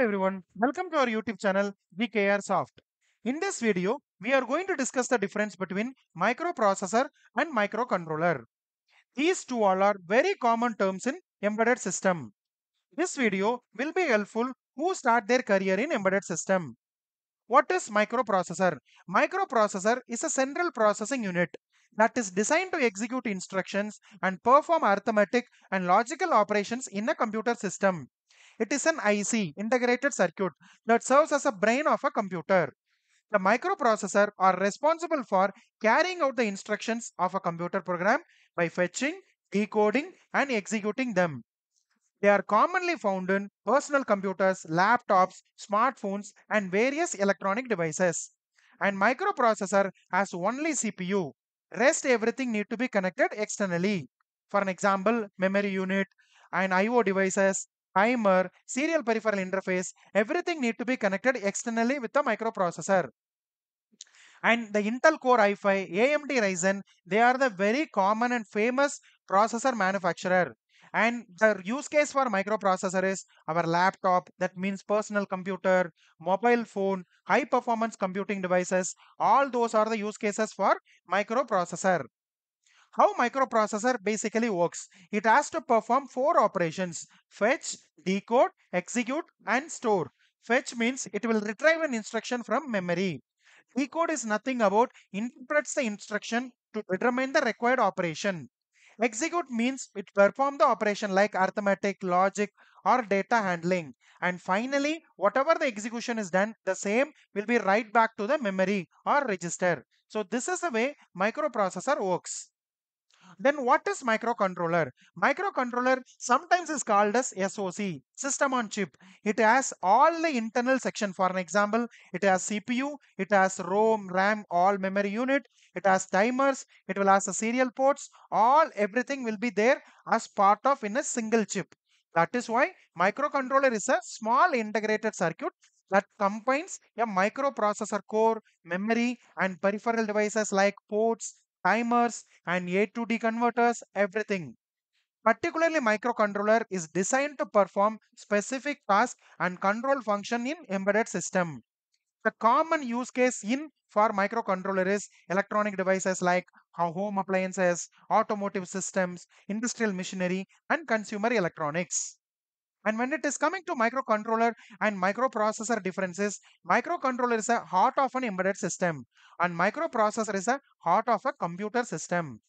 everyone, welcome to our YouTube channel GKR Soft. In this video, we are going to discuss the difference between microprocessor and microcontroller. These two all are very common terms in embedded system. This video will be helpful who start their career in embedded system. What is microprocessor? Microprocessor is a central processing unit that is designed to execute instructions and perform arithmetic and logical operations in a computer system. It is an IC, integrated circuit, that serves as a brain of a computer. The microprocessor are responsible for carrying out the instructions of a computer program by fetching, decoding, and executing them. They are commonly found in personal computers, laptops, smartphones, and various electronic devices. And microprocessor has only CPU. Rest everything need to be connected externally. For an example, memory unit and IO devices, timer, serial peripheral interface, everything need to be connected externally with the microprocessor. And the Intel Core i5, AMD Ryzen, they are the very common and famous processor manufacturer. And the use case for microprocessor is our laptop, that means personal computer, mobile phone, high performance computing devices. All those are the use cases for microprocessor. How microprocessor basically works? It has to perform four operations fetch, decode, execute, and store. Fetch means it will retrieve an instruction from memory. Decode is nothing about interprets the instruction to determine the required operation. Execute means it perform the operation like arithmetic, logic, or data handling. And finally, whatever the execution is done, the same will be right back to the memory or register. So this is the way microprocessor works. Then what is microcontroller? Microcontroller sometimes is called as SOC, system on chip. It has all the internal section. For an example, it has CPU, it has ROM, RAM, all memory unit, it has timers, it will have the serial ports, all everything will be there as part of in a single chip. That is why microcontroller is a small integrated circuit that combines a microprocessor core, memory, and peripheral devices like ports, timers, and A to D converters, everything. Particularly, microcontroller is designed to perform specific tasks and control function in embedded system. The common use case in for microcontroller is electronic devices like home appliances, automotive systems, industrial machinery, and consumer electronics. And when it is coming to microcontroller and microprocessor differences, microcontroller is a heart of an embedded system, and microprocessor is a heart of a computer system.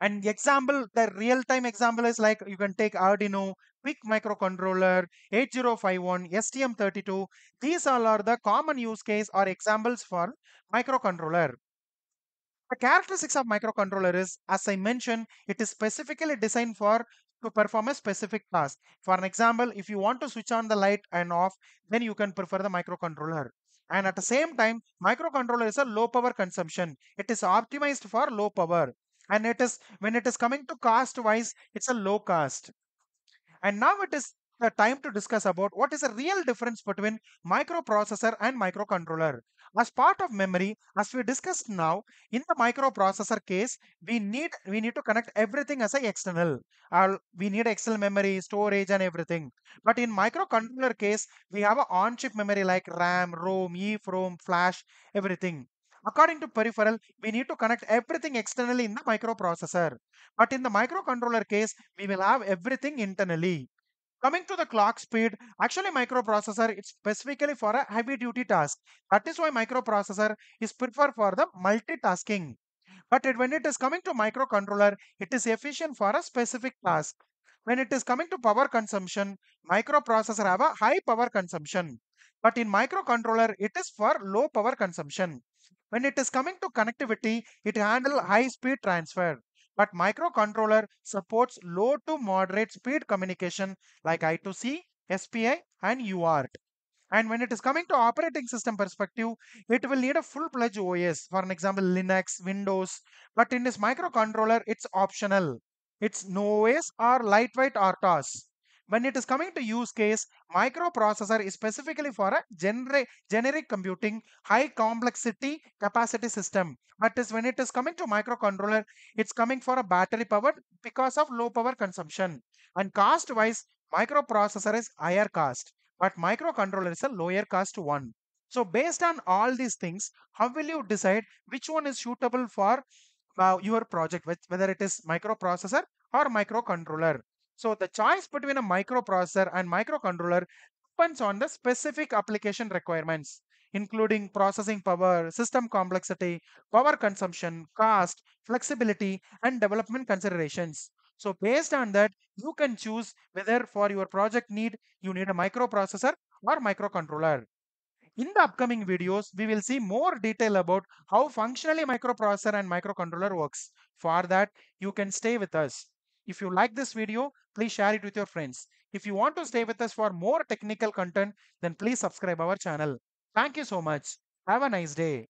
And the example, the real-time example is like you can take Arduino, Quick microcontroller, 8051, STM32. These all are the common use case or examples for microcontroller. The characteristics of microcontroller is, as I mentioned, it is specifically designed for to perform a specific task. For an example, if you want to switch on the light and off, then you can prefer the microcontroller. And at the same time, microcontroller is a low power consumption. It is optimized for low power. And it is when it is coming to cost wise, it's a low cost. And now it is the time to discuss about what is the real difference between microprocessor and microcontroller. As part of memory, as we discussed now, in the microprocessor case, we need we need to connect everything as a external. Uh, we need external memory, storage, and everything. But in microcontroller case, we have a on-chip memory like RAM, ROM, EEPROM, flash, everything. According to peripheral, we need to connect everything externally in the microprocessor. But in the microcontroller case, we will have everything internally. Coming to the clock speed, actually microprocessor it's specifically for a heavy duty task. That is why microprocessor is preferred for the multitasking. But it, when it is coming to microcontroller, it is efficient for a specific task. When it is coming to power consumption, microprocessor have a high power consumption. But in microcontroller, it is for low power consumption. When it is coming to connectivity, it handle high speed transfer. But microcontroller supports low to moderate speed communication like I2C, SPI, and UART. And when it is coming to operating system perspective, it will need a full-fledged OS, for an example, Linux, Windows. But in this microcontroller, it's optional. It's no OS or lightweight RTOS. When it is coming to use case, microprocessor is specifically for a generic, generic computing, high complexity capacity system. But is when it is coming to microcontroller, it's coming for a battery powered because of low power consumption. And cost wise, microprocessor is higher cost. but microcontroller is a lower cost one. So based on all these things, how will you decide which one is suitable for uh, your project, whether it is microprocessor or microcontroller? So the choice between a microprocessor and microcontroller depends on the specific application requirements, including processing power, system complexity, power consumption, cost, flexibility, and development considerations. So based on that, you can choose whether for your project need you need a microprocessor or microcontroller. In the upcoming videos, we will see more detail about how functionally microprocessor and microcontroller works. For that, you can stay with us. If you like this video, please share it with your friends. If you want to stay with us for more technical content, then please subscribe our channel. Thank you so much. Have a nice day.